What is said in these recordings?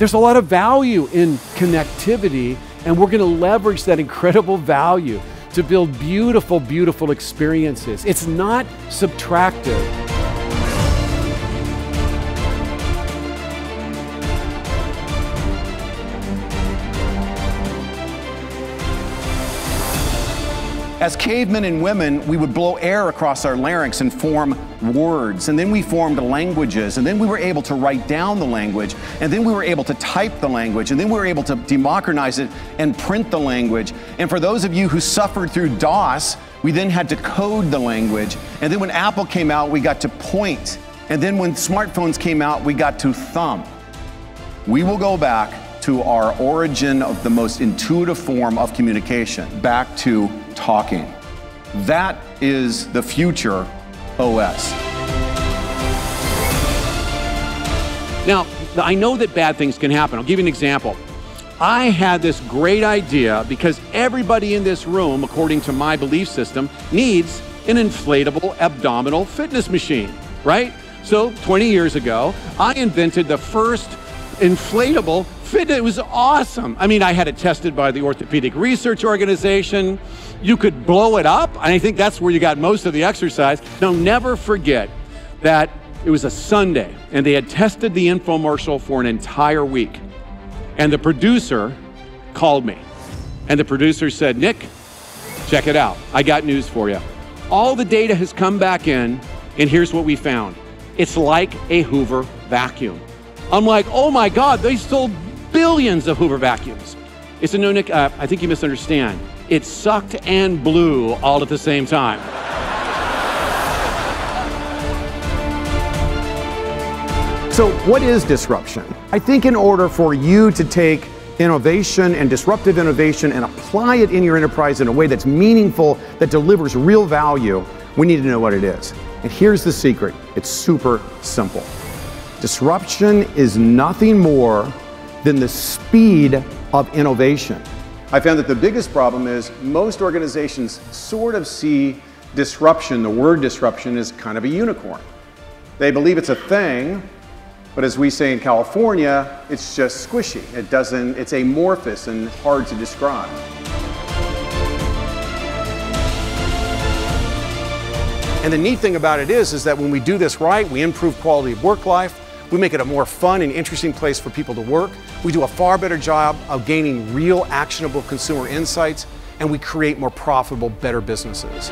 There's a lot of value in connectivity, and we're going to leverage that incredible value to build beautiful, beautiful experiences. It's not subtractive. As cavemen and women, we would blow air across our larynx and form words. And then we formed languages. And then we were able to write down the language. And then we were able to type the language. And then we were able to democratize it and print the language. And for those of you who suffered through DOS, we then had to code the language. And then when Apple came out, we got to point. And then when smartphones came out, we got to thumb. We will go back to our origin of the most intuitive form of communication, back to talking. That is the future OS. Now, I know that bad things can happen. I'll give you an example. I had this great idea because everybody in this room, according to my belief system, needs an inflatable abdominal fitness machine, right? So 20 years ago, I invented the first inflatable fit. It was awesome. I mean, I had it tested by the Orthopedic Research Organization. You could blow it up, and I think that's where you got most of the exercise. Now, never forget that it was a Sunday, and they had tested the infomercial for an entire week. And the producer called me, and the producer said, Nick, check it out. I got news for you. All the data has come back in, and here's what we found it's like a Hoover vacuum. I'm like, oh my God, they sold billions of Hoover vacuums. It's a no, Nick, uh, I think you misunderstand. It sucked and blew all at the same time. So, what is disruption? I think in order for you to take innovation and disruptive innovation and apply it in your enterprise in a way that's meaningful, that delivers real value, we need to know what it is. And here's the secret it's super simple. Disruption is nothing more than the speed of innovation. I found that the biggest problem is most organizations sort of see disruption, the word disruption, as kind of a unicorn. They believe it's a thing, but as we say in California, it's just squishy. It doesn't, it's amorphous and hard to describe. And the neat thing about it is, is that when we do this right, we improve quality of work life, we make it a more fun and interesting place for people to work. We do a far better job of gaining real actionable consumer insights, and we create more profitable, better businesses.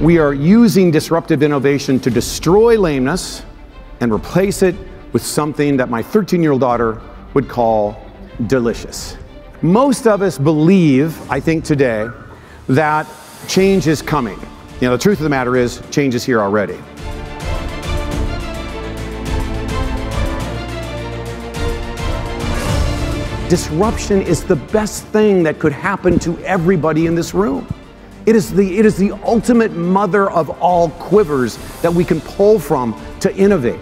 We are using disruptive innovation to destroy lameness and replace it with something that my 13 year old daughter would call delicious. Most of us believe, I think today, that change is coming. You know, the truth of the matter is, change is here already. Disruption is the best thing that could happen to everybody in this room. It is, the, it is the ultimate mother of all quivers that we can pull from to innovate.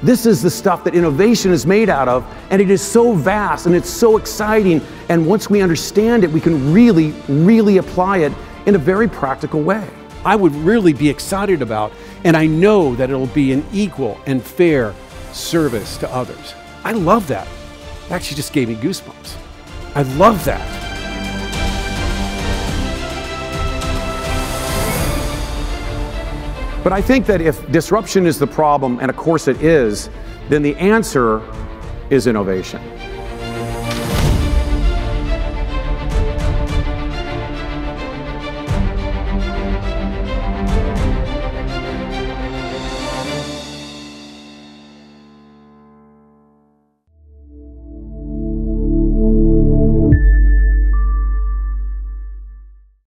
This is the stuff that innovation is made out of, and it is so vast and it's so exciting. And once we understand it, we can really, really apply it in a very practical way. I would really be excited about, and I know that it'll be an equal and fair service to others. I love that. It actually just gave me goosebumps. I love that. But I think that if disruption is the problem, and of course it is, then the answer is innovation.